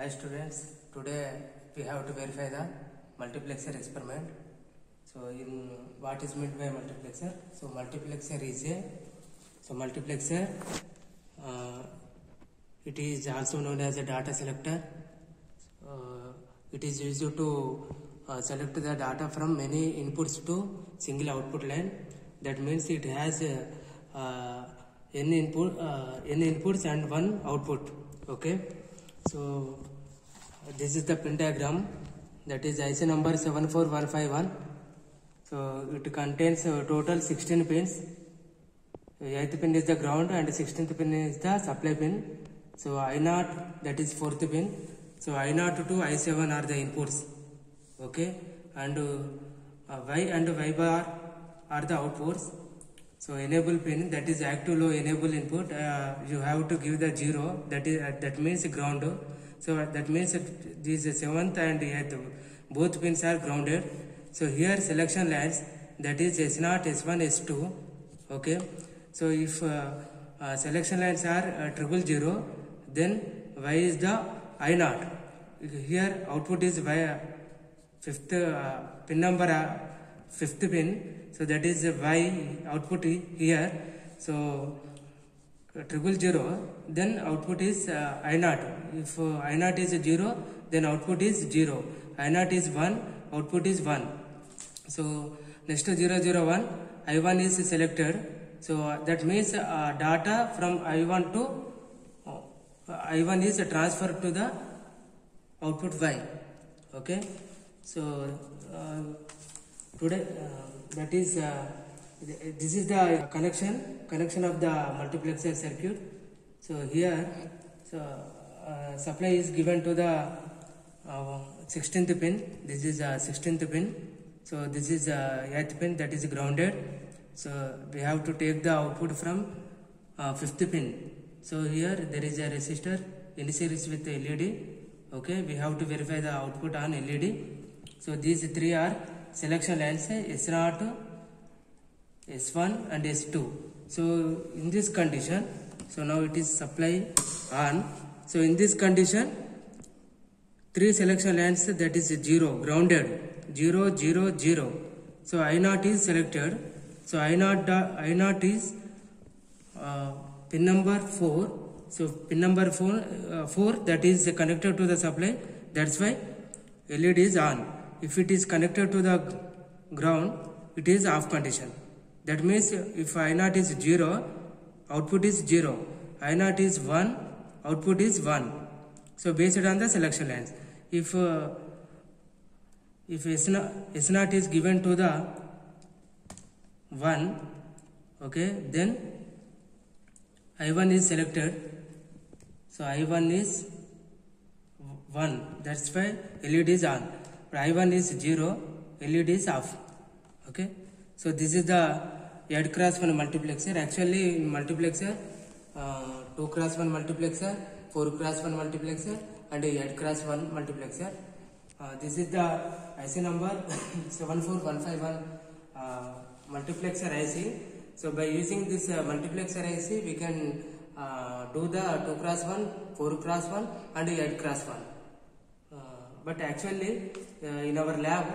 Hi students, today we have to verify the multiplexer experiment. So in what is meant by multiplexer? So multiplexer is a so multiplexer uh, it is also known as a data selector. Uh, it is used to uh, select the data from many inputs to single output line. That means it has uh, uh, n input uh, n inputs and one output. Okay, so this is the pin diagram. That is IC number 74151. So it contains total 16 pins. Eighth pin is the ground and 16th pin is the supply pin. So I0 that is fourth pin. So I0 to I7 are the inputs. Okay, and uh, Y and Y bar are the outputs. So enable pin that is active low enable input. Uh, you have to give the zero. That is uh, that means ground. So that means this seventh and eighth both pins are grounded. So here selection lines that is S0, S1, S2. Okay. So if uh, uh, selection lines are uh, triple zero, then Y is the I naught. Here output is Y fifth uh, pin number uh, fifth pin. So that is the Y output here. So triple zero, then output is uh, I naught. If uh, I naught is zero, then output is zero. I naught is one, output is one. So next to 001, I1 is selected. So uh, that means uh, data from I1 to uh, I1 is transferred to the output Y. Okay. So uh, today uh, that is uh, this is the connection connection of the multiplexer circuit. So here so uh, supply is given to the uh, 16th pin. This is uh, 16th pin. So this is uh, 8th pin that is grounded. So we have to take the output from uh, 5th pin. So here there is a resistor in series with LED. Okay, we have to verify the output on LED. So these three are selection lines S0, S1 and S2. So in this condition, so now it is supply on. So in this condition, three selection lines that is zero grounded. Zero zero zero. So I0 is selected. So I0, i naught is uh, pin number 4 so pin number 4 uh, 4 that is connected to the supply. That's why led is on if it is connected to the ground it is off condition that means if i naught is 0 output is 0 i naught is 1 output is 1 so based on the selection lines, if uh, if S naught, S naught is given to the one, okay, then I1 is selected. So I1 is one. That's why LED is on. But I1 is zero. LED is off. Okay. So this is the 8 cross 1 multiplexer. Actually, in multiplexer, uh, 2 cross 1 multiplexer, 4 cross 1 multiplexer, and 8 cross 1 multiplexer. Uh, this is the IC number 74151 uh, multiplexer IC. So by using this uh, multiplexer IC, we can uh, do the 2 cross 1, 4 cross 1, and 8 cross 1. But actually uh, in our lab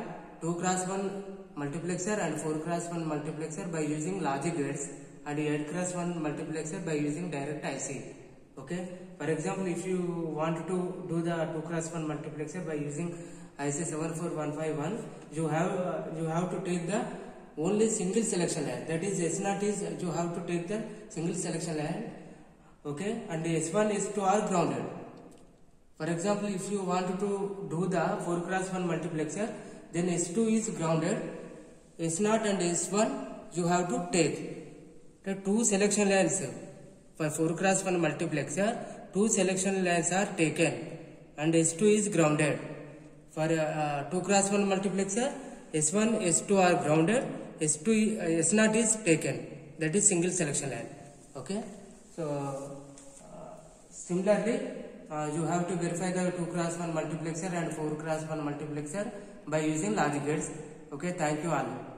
2 cross 1 multiplexer and 4 cross 1 multiplexer by using logic gates and 8 cross 1 multiplexer by using direct IC okay? For example if you want to do the 2 cross 1 multiplexer by using IC 74151 you have you have to take the only single selection line that is S0 is you have to take the single selection line okay? And S1 S2 are grounded for example, if you want to do the 4 cross 1 multiplexer, then S2 is grounded, S0 and S1 you have to take. The two selection lines for 4 cross 1 multiplexer, two selection lines are taken and S2 is grounded. For uh, 2 cross 1 multiplexer, S1, S2 are grounded, S2, uh, S0 is taken. That is single selection line. Okay. So, uh, Similarly, uh, you have to verify the 2 cross 1 multiplexer and 4 cross 1 multiplexer by using logic gates. Okay, thank you all.